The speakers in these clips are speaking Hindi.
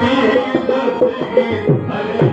Hare Hare the Hare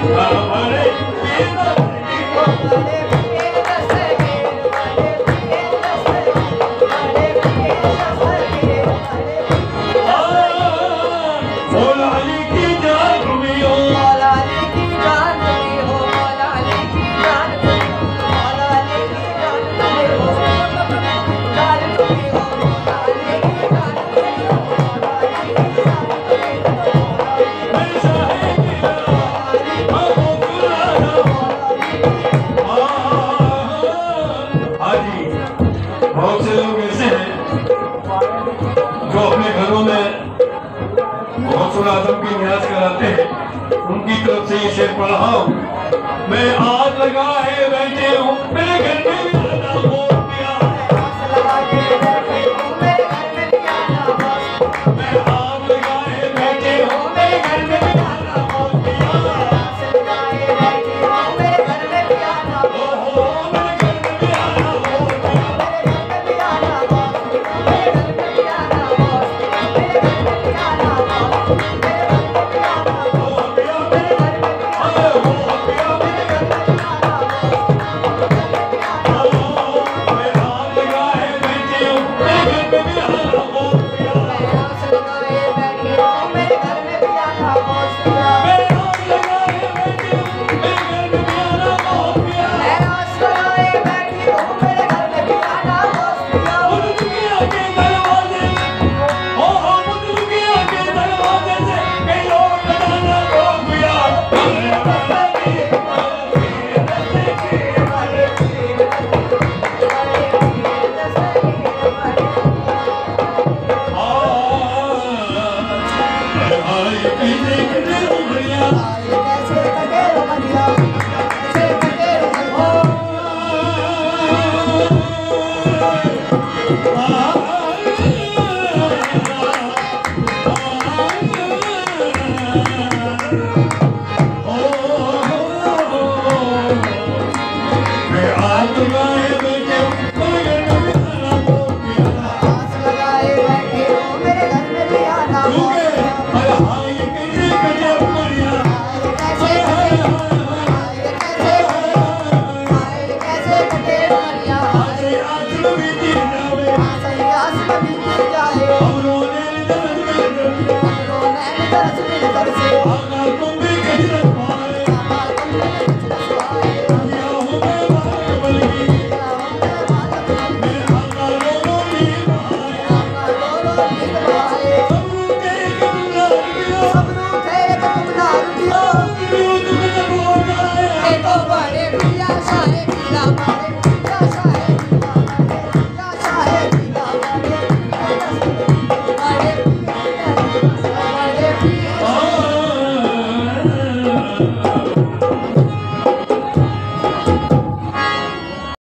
Thank you. बहुत से लोग ऐसे हैं जो अपने घरों में बहुत सुन आदम की न्यास कराते हैं। उनकी तरफ़ से ये शेर पढ़ा हाँ, मैं आग लगा है बैठे हूँ, मेरे घर में भी Hallelujah.